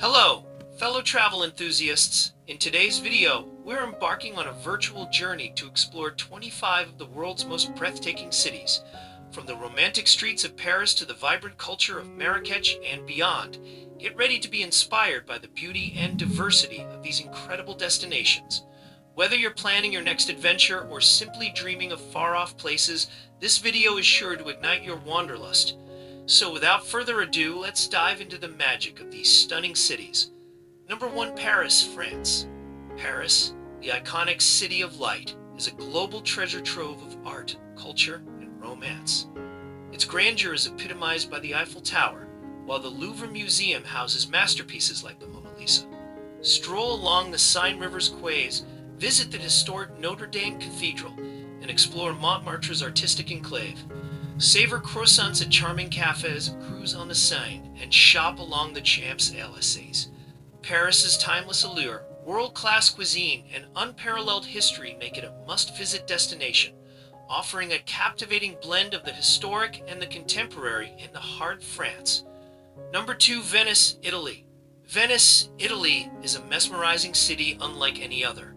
Hello, fellow travel enthusiasts. In today's video, we're embarking on a virtual journey to explore 25 of the world's most breathtaking cities. From the romantic streets of Paris to the vibrant culture of Marrakech and beyond, get ready to be inspired by the beauty and diversity of these incredible destinations. Whether you're planning your next adventure or simply dreaming of far off places, this video is sure to ignite your wanderlust. So without further ado, let's dive into the magic of these stunning cities. Number 1 Paris, France. Paris, the iconic city of light, is a global treasure trove of art, culture, and romance. Its grandeur is epitomized by the Eiffel Tower, while the Louvre Museum houses masterpieces like the Mona Lisa. Stroll along the Seine River's quays, visit the historic Notre Dame Cathedral, and explore Montmartre's artistic enclave. Savor croissants at charming cafes, cruise on the Seine, and shop along the Champs Elysees. Paris's timeless allure, world-class cuisine, and unparalleled history make it a must-visit destination, offering a captivating blend of the historic and the contemporary in the heart of France. Number 2, Venice, Italy. Venice, Italy is a mesmerizing city unlike any other.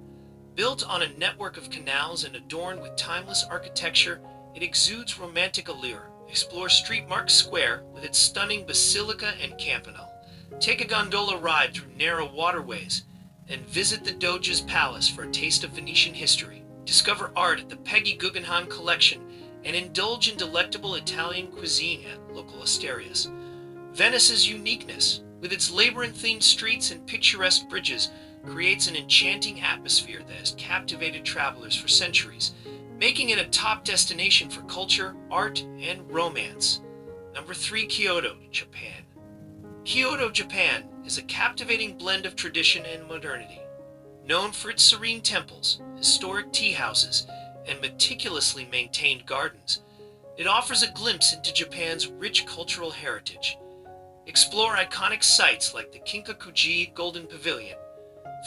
Built on a network of canals and adorned with timeless architecture, it exudes romantic allure. Explore Street Mark Square with its stunning basilica and campanile. Take a gondola ride through narrow waterways and visit the Doge's Palace for a taste of Venetian history. Discover art at the Peggy Guggenheim Collection and indulge in delectable Italian cuisine at local osterias. Venice's uniqueness, with its labyrinthine streets and picturesque bridges, creates an enchanting atmosphere that has captivated travelers for centuries making it a top destination for culture, art, and romance. Number 3 Kyoto, Japan. Kyoto, Japan is a captivating blend of tradition and modernity. Known for its serene temples, historic tea houses, and meticulously maintained gardens, it offers a glimpse into Japan's rich cultural heritage. Explore iconic sites like the Kinkakuji Golden Pavilion,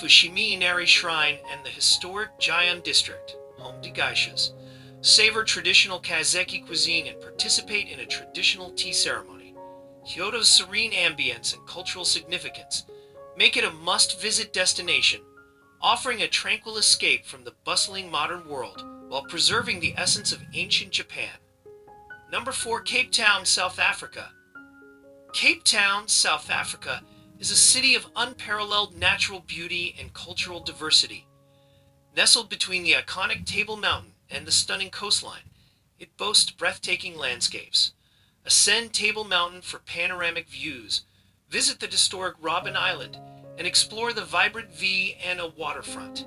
Fushimi Inari Shrine, and the historic Gion District home to geishas, savor traditional kaiseki cuisine, and participate in a traditional tea ceremony. Kyoto's serene ambience and cultural significance make it a must-visit destination, offering a tranquil escape from the bustling modern world while preserving the essence of ancient Japan. Number 4 Cape Town, South Africa. Cape Town, South Africa is a city of unparalleled natural beauty and cultural diversity. Nestled between the iconic Table Mountain and the stunning coastline, it boasts breathtaking landscapes. Ascend Table Mountain for panoramic views, visit the historic Robben Island, and explore the vibrant V&A waterfront.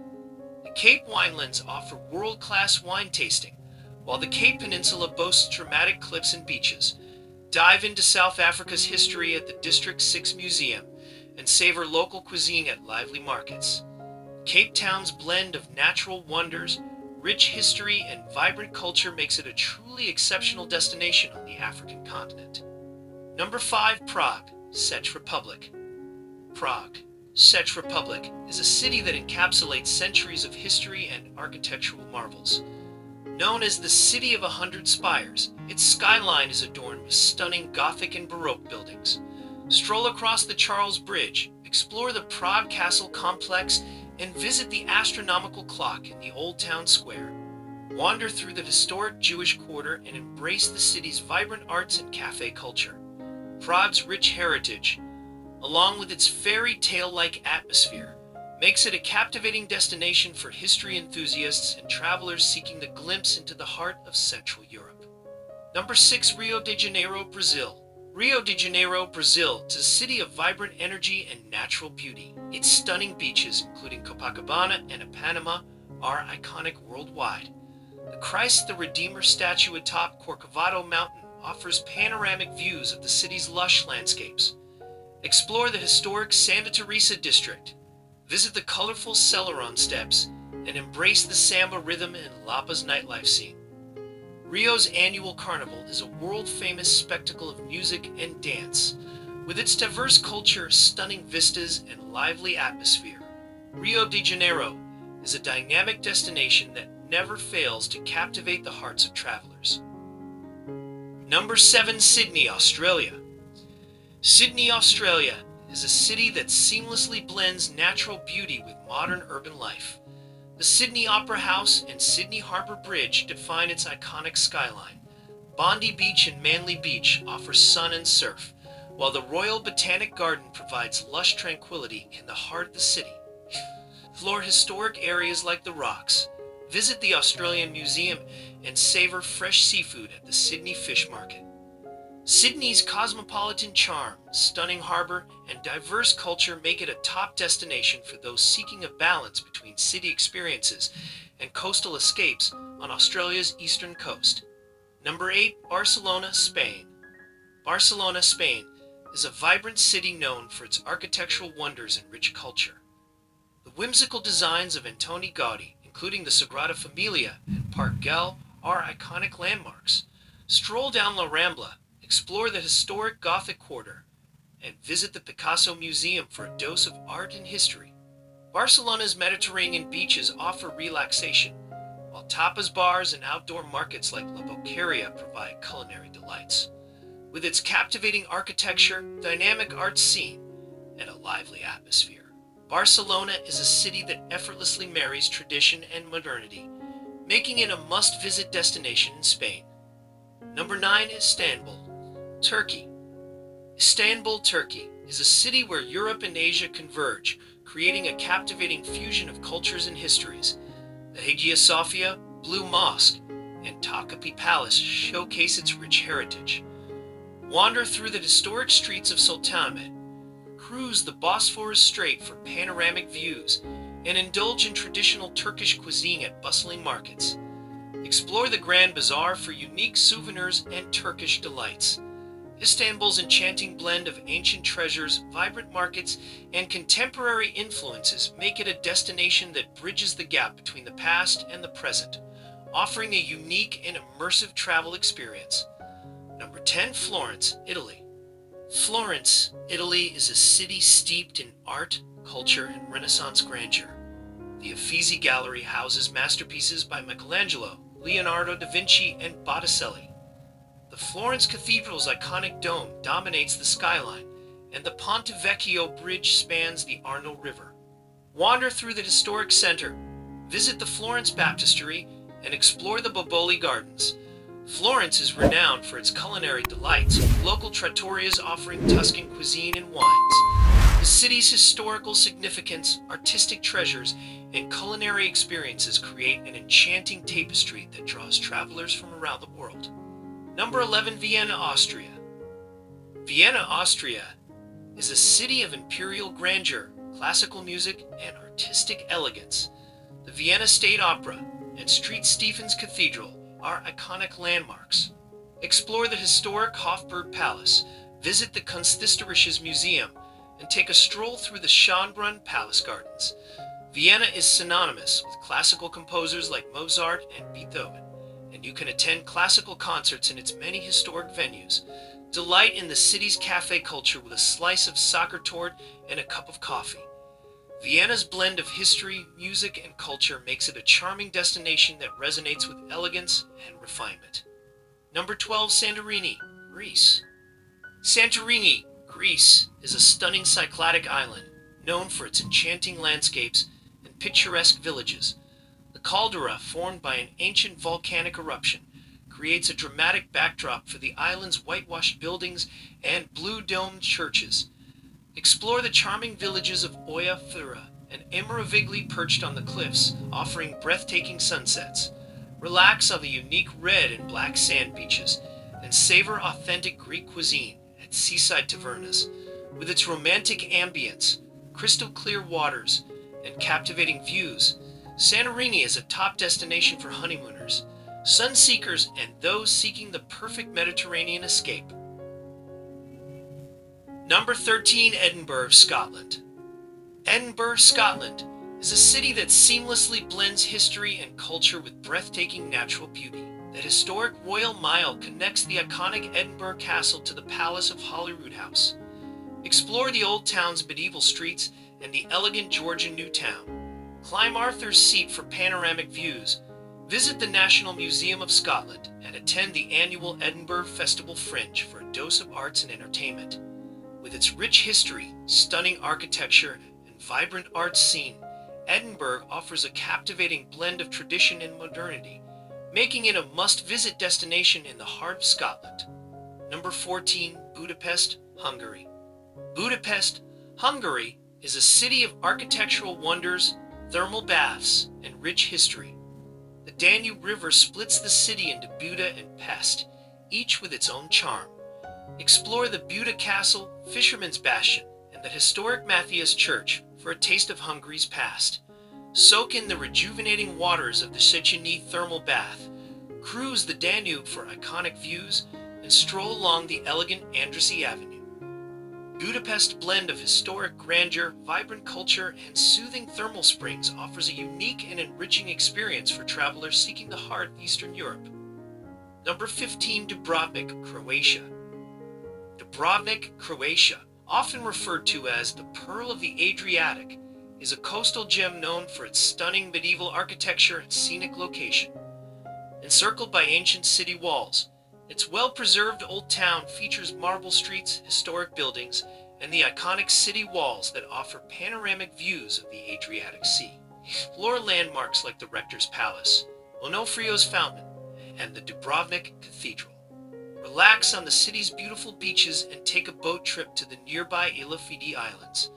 The Cape Winelands offer world-class wine tasting, while the Cape Peninsula boasts dramatic cliffs and beaches. Dive into South Africa's history at the District 6 Museum and savor local cuisine at lively markets. Cape Town's blend of natural wonders, rich history, and vibrant culture makes it a truly exceptional destination on the African continent. Number 5 Prague, Czech Republic. Prague, Czech Republic, is a city that encapsulates centuries of history and architectural marvels. Known as the City of a Hundred Spires, its skyline is adorned with stunning Gothic and Baroque buildings. Stroll across the Charles Bridge, explore the Prague Castle complex, and visit the astronomical clock in the Old Town Square. Wander through the historic Jewish quarter and embrace the city's vibrant arts and cafe culture. Prague's rich heritage, along with its fairy tale like atmosphere, makes it a captivating destination for history enthusiasts and travelers seeking the glimpse into the heart of Central Europe. Number 6 Rio de Janeiro, Brazil. Rio de Janeiro, Brazil, is a city of vibrant energy and natural beauty. Its stunning beaches, including Copacabana and Ipanema, are iconic worldwide. The Christ the Redeemer statue atop Corcovado Mountain offers panoramic views of the city's lush landscapes. Explore the historic Santa Teresa district, visit the colorful Selarón steps, and embrace the samba rhythm and Lapa's nightlife scene. Rio's annual carnival is a world-famous spectacle of music and dance. With its diverse culture, stunning vistas, and lively atmosphere, Rio de Janeiro is a dynamic destination that never fails to captivate the hearts of travelers. Number 7 Sydney, Australia. Sydney, Australia is a city that seamlessly blends natural beauty with modern urban life. The Sydney Opera House and Sydney Harbour Bridge define its iconic skyline. Bondi Beach and Manly Beach offer sun and surf, while the Royal Botanic Garden provides lush tranquility in the heart of the city. Explore historic areas like the Rocks, visit the Australian Museum, and savor fresh seafood at the Sydney Fish Market. Sydney's cosmopolitan charm, stunning harbor, and diverse culture make it a top destination for those seeking a balance between city experiences and coastal escapes on Australia's eastern coast. Number 8. Barcelona, Spain. Barcelona, Spain is a vibrant city known for its architectural wonders and rich culture. The whimsical designs of Antoni Gaudi, including the Sagrada Familia and Park Güell, are iconic landmarks. Stroll down La Rambla explore the historic Gothic Quarter, and visit the Picasso Museum for a dose of art and history. Barcelona's Mediterranean beaches offer relaxation, while tapas bars and outdoor markets like La Boqueria provide culinary delights. With its captivating architecture, dynamic art scene, and a lively atmosphere, Barcelona is a city that effortlessly marries tradition and modernity, making it a must visit destination in Spain. Number 9 is Istanbul. Turkey. Istanbul, Turkey, is a city where Europe and Asia converge, creating a captivating fusion of cultures and histories. The Hagia Sophia, Blue Mosque, and Topkapi Palace showcase its rich heritage. Wander through the historic streets of Sultanahmet, cruise the Bosphorus Strait for panoramic views, and indulge in traditional Turkish cuisine at bustling markets. Explore the Grand Bazaar for unique souvenirs and Turkish delights. Istanbul's enchanting blend of ancient treasures, vibrant markets, and contemporary influences make it a destination that bridges the gap between the past and the present, offering a unique and immersive travel experience. Number 10, Florence, Italy. Florence, Italy is a city steeped in art, culture, and Renaissance grandeur. The Uffizi Gallery houses masterpieces by Michelangelo, Leonardo da Vinci, and Botticelli the Florence Cathedral's iconic dome dominates the skyline, and the Ponte Vecchio Bridge spans the Arno River. Wander through the historic center, visit the Florence Baptistery, and explore the Boboli Gardens. Florence is renowned for its culinary delights, with local trattorias offering Tuscan cuisine and wines. The city's historical significance, artistic treasures, and culinary experiences create an enchanting tapestry that draws travelers from around the world. Number 11, Vienna, Austria. Vienna, Austria is a city of imperial grandeur, classical music, and artistic elegance. The Vienna State Opera and St. Stephen's Cathedral are iconic landmarks. Explore the historic Hofburg Palace, visit the Kunsthistorisches Museum, and take a stroll through the Schönbrunn Palace Gardens. Vienna is synonymous with classical composers like Mozart and Beethoven and you can attend classical concerts in its many historic venues. Delight in the city's cafe culture with a slice of Sachertorte and a cup of coffee. Vienna's blend of history, music, and culture makes it a charming destination that resonates with elegance and refinement. Number 12, Santorini, Greece. Santorini, Greece, is a stunning Cycladic island known for its enchanting landscapes and picturesque villages. The caldera, formed by an ancient volcanic eruption, creates a dramatic backdrop for the island's whitewashed buildings and blue domed churches. Explore the charming villages of Oia Fira and Imerovigli perched on the cliffs, offering breathtaking sunsets. Relax on the unique red and black sand beaches, and savor authentic Greek cuisine at seaside tavernas. With its romantic ambience, crystal clear waters, and captivating views, Santorini is a top destination for honeymooners, sun seekers, and those seeking the perfect Mediterranean escape. Number 13, Edinburgh, Scotland. Edinburgh, Scotland is a city that seamlessly blends history and culture with breathtaking natural beauty. The historic Royal Mile connects the iconic Edinburgh Castle to the Palace of Holyroodhouse. Explore the old town's medieval streets and the elegant Georgian New Town Climb Arthur's Seat for panoramic views, visit the National Museum of Scotland, and attend the annual Edinburgh Festival Fringe for a dose of arts and entertainment. With its rich history, stunning architecture, and vibrant art scene, Edinburgh offers a captivating blend of tradition and modernity, making it a must visit destination in the heart of Scotland. Number 14, Budapest, Hungary. Budapest, Hungary is a city of architectural wonders, thermal baths, and rich history. The Danube River splits the city into Buda and Pest, each with its own charm. Explore the Buda Castle, Fisherman's Bastion, and the historic Matthias Church for a taste of Hungary's past. Soak in the rejuvenating waters of the Széchenyi thermal bath, cruise the Danube for iconic views, and stroll along the elegant Andrassy Avenue. Budapest blend of historic grandeur, vibrant culture, and soothing thermal springs offers a unique and enriching experience for travelers seeking the heart of Eastern Europe. Number 15, Dubrovnik, Croatia. Dubrovnik, Croatia, often referred to as the Pearl of the Adriatic, is a coastal gem known for its stunning medieval architecture and scenic location. Encircled by ancient city walls, its well-preserved old town features marble streets, historic buildings, and the iconic city walls that offer panoramic views of the Adriatic Sea. Explore landmarks like the Rector's Palace, Onofrio's Fountain, and the Dubrovnik Cathedral. Relax on the city's beautiful beaches and take a boat trip to the nearby Elafiti Islands.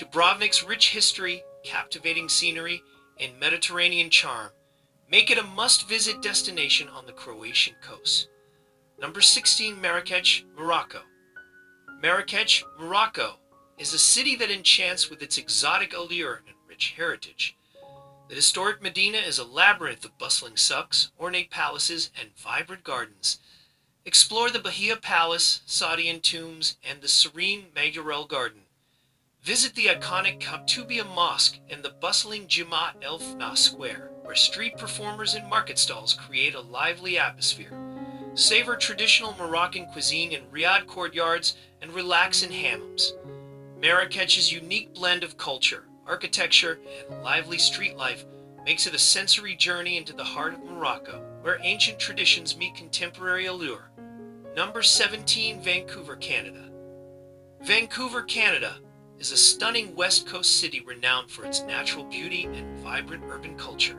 Dubrovnik's rich history, captivating scenery, and Mediterranean charm make it a must-visit destination on the Croatian coast. Number 16, Marrakech, Morocco. Marrakech, Morocco is a city that enchants with its exotic allure and rich heritage. The historic Medina is a labyrinth of bustling souks, ornate palaces, and vibrant gardens. Explore the Bahia Palace, Saadian tombs, and the serene Majorelle Garden. Visit the iconic Koutoubia Mosque and the bustling Jemaat El Fna Square, where street performers and market stalls create a lively atmosphere. Savor traditional Moroccan cuisine in Riad courtyards and relax in hammams. Marrakech's unique blend of culture, architecture, and lively street life makes it a sensory journey into the heart of Morocco, where ancient traditions meet contemporary allure. Number 17, Vancouver, Canada. Vancouver, Canada is a stunning West Coast city renowned for its natural beauty and vibrant urban culture.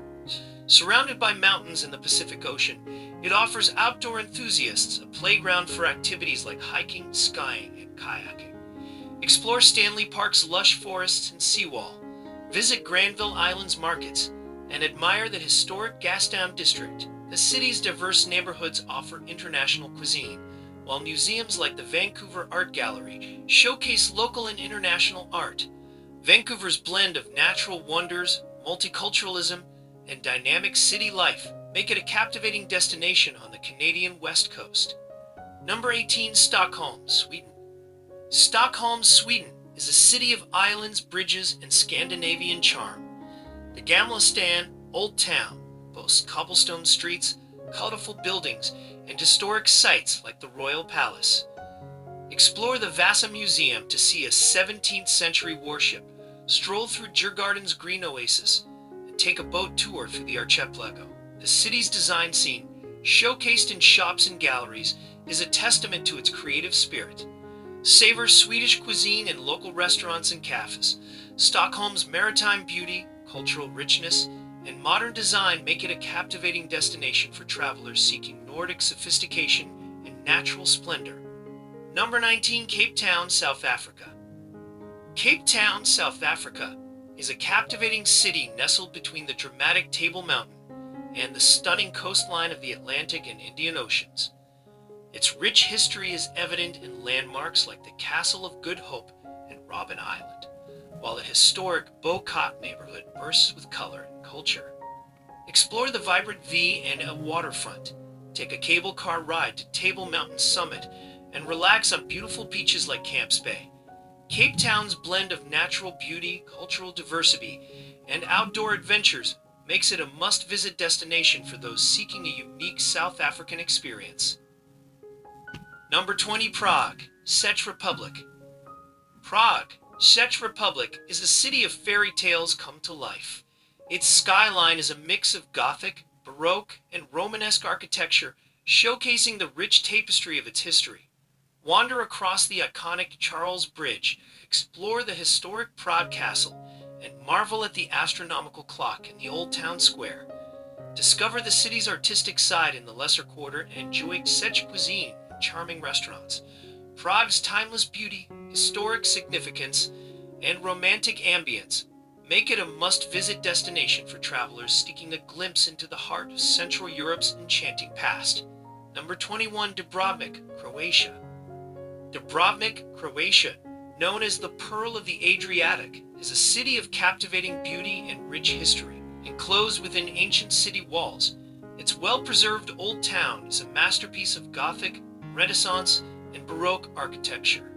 Surrounded by mountains in the Pacific Ocean, it offers outdoor enthusiasts a playground for activities like hiking, skiing, and kayaking. Explore Stanley Park's lush forests and seawall, visit Granville Island's markets, and admire the historic Gastown District. The city's diverse neighborhoods offer international cuisine, while museums like the Vancouver Art Gallery showcase local and international art. Vancouver's blend of natural wonders, multiculturalism, and dynamic city life make it a captivating destination on the Canadian West Coast. Number 18, Stockholm, Sweden. Stockholm, Sweden is a city of islands, bridges, and Scandinavian charm. The Gamla Stan, Old Town, boasts cobblestone streets, colorful buildings, and historic sites like the Royal Palace. Explore the Vasa Museum to see a 17th century warship, stroll through Djurgården's green oasis, take a boat tour through the archipelago. The city's design scene, showcased in shops and galleries, is a testament to its creative spirit. Savor Swedish cuisine in local restaurants and cafes. Stockholm's maritime beauty, cultural richness, and modern design make it a captivating destination for travelers seeking Nordic sophistication and natural splendor. Number 19, Cape Town, South Africa. Cape Town, South Africa is a captivating city nestled between the dramatic Table Mountain and the stunning coastline of the Atlantic and Indian Oceans. Its rich history is evident in landmarks like the Castle of Good Hope and Robben Island, while the historic Kaap neighborhood bursts with color and culture. Explore the vibrant V&A waterfront, take a cable car ride to Table Mountain Summit, and relax on beautiful beaches like Camps Bay. Cape Town's blend of natural beauty, cultural diversity, and outdoor adventures makes it a must visit destination for those seeking a unique South African experience. Number 20 Prague, Czech Republic. Prague, Czech Republic is a city of fairy tales come to life. Its skyline is a mix of Gothic, Baroque, and Romanesque architecture, showcasing the rich tapestry of its history. Wander across the iconic Charles Bridge, explore the historic Prague Castle, and marvel at the astronomical clock in the Old Town Square. Discover the city's artistic side in the lesser quarter and enjoy Czech cuisine and charming restaurants. Prague's timeless beauty, historic significance, and romantic ambience make it a must visit destination for travelers seeking a glimpse into the heart of Central Europe's enchanting past. Number 21, Dubrovnik, Croatia. Dubrovnik, Croatia, known as the Pearl of the Adriatic, is a city of captivating beauty and rich history. Enclosed within ancient city walls, its well preserved old town is a masterpiece of Gothic, Renaissance, and Baroque architecture.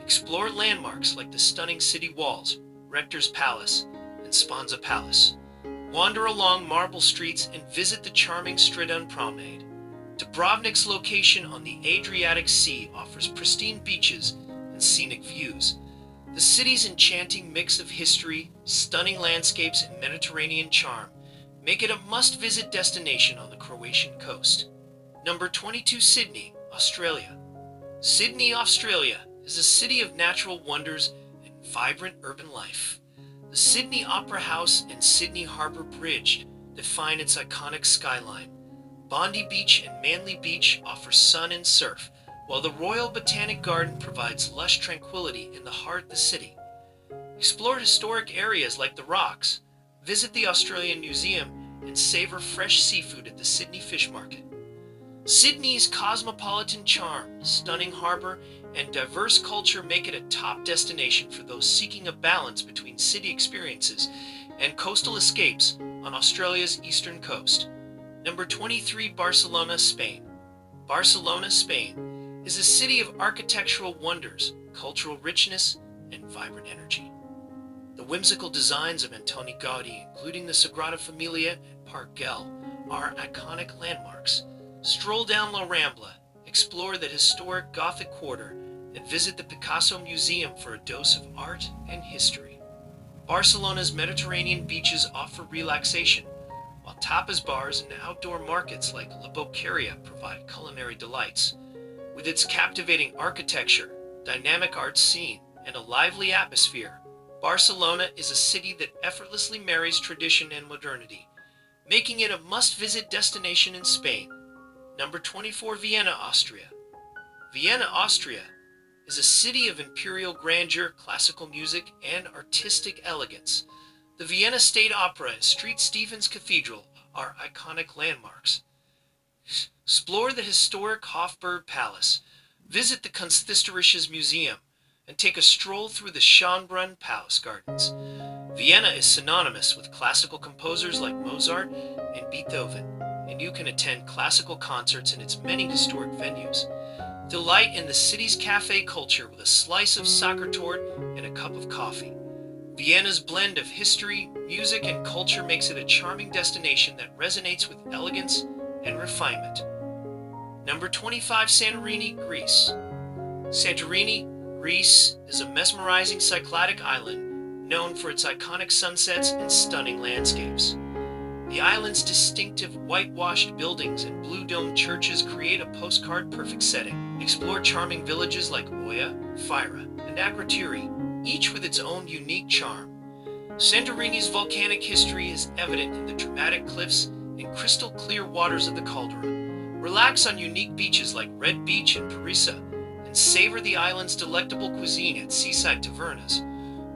Explore landmarks like the stunning city walls, Rector's Palace, and Sponza Palace. Wander along marble streets and visit the charming Stradun Promenade. Dubrovnik's location on the Adriatic Sea offers pristine beaches and scenic views. The city's enchanting mix of history, stunning landscapes, and Mediterranean charm make it a must visit destination on the Croatian coast. Number 22 Sydney, Australia. Sydney, Australia is a city of natural wonders and vibrant urban life. The Sydney Opera House and Sydney Harbour Bridge define its iconic skyline. Bondi Beach and Manly Beach offer sun and surf, while the Royal Botanic Garden provides lush tranquility in the heart of the city. Explore historic areas like the Rocks, visit the Australian Museum, and savor fresh seafood at the Sydney Fish Market. Sydney's cosmopolitan charm, stunning harbor, and diverse culture make it a top destination for those seeking a balance between city experiences and coastal escapes on Australia's eastern coast. Number 23 Barcelona, Spain. Barcelona, Spain is a city of architectural wonders, cultural richness, and vibrant energy. The whimsical designs of Antoni Gaudi, including the Sagrada Familia and Park Güell, are iconic landmarks Stroll down La Rambla, explore the historic Gothic quarter, and visit the Picasso Museum for a dose of art and history. Barcelona's Mediterranean beaches offer relaxation, while tapas bars and outdoor markets like La Boqueria provide culinary delights. With its captivating architecture, dynamic art scene, and a lively atmosphere, Barcelona is a city that effortlessly marries tradition and modernity, making it a must visit destination in Spain. Number 24, Vienna, Austria. Vienna, Austria is a city of imperial grandeur, classical music, and artistic elegance. The Vienna State Opera and St. Stephen's Cathedral are iconic landmarks. Explore the historic Hofburg Palace, visit the Kunsthistorisches Museum, and take a stroll through the Schönbrunn Palace Gardens. Vienna is synonymous with classical composers like Mozart and Beethoven and you can attend classical concerts in its many historic venues. Delight in the city's cafe culture with a slice of Sachertorte and a cup of coffee. Vienna's blend of history, music, and culture makes it a charming destination that resonates with elegance and refinement. Number 25 Santorini, Greece. Santorini, Greece is a mesmerizing Cycladic island known for its iconic sunsets and stunning landscapes. The island's distinctive whitewashed buildings and blue domed churches create a postcard perfect setting. Explore charming villages like Oia, Fira, and Akrotiri, each with its own unique charm. Santorini's volcanic history is evident in the dramatic cliffs and crystal clear waters of the caldera. Relax on unique beaches like Red Beach and Perissa, and savor the island's delectable cuisine at seaside tavernas.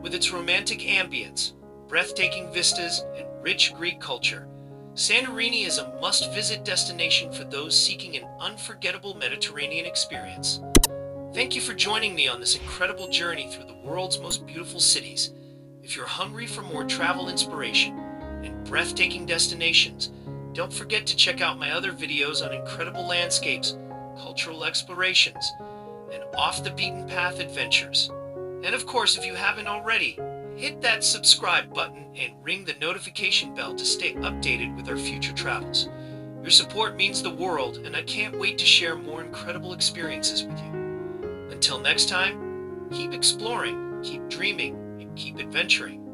With its romantic ambience, breathtaking vistas, and rich Greek culture, Santorini is a must visit destination for those seeking an unforgettable Mediterranean experience. Thank you for joining me on this incredible journey through the world's most beautiful cities. If you're hungry for more travel inspiration and breathtaking destinations, don't forget to check out my other videos on incredible landscapes, cultural explorations, and off the beaten path adventures. And of course, if you haven't already, hit that subscribe button and ring the notification bell to stay updated with our future travels. Your support means the world, and I can't wait to share more incredible experiences with you. Until next time, keep exploring, keep dreaming, and keep adventuring.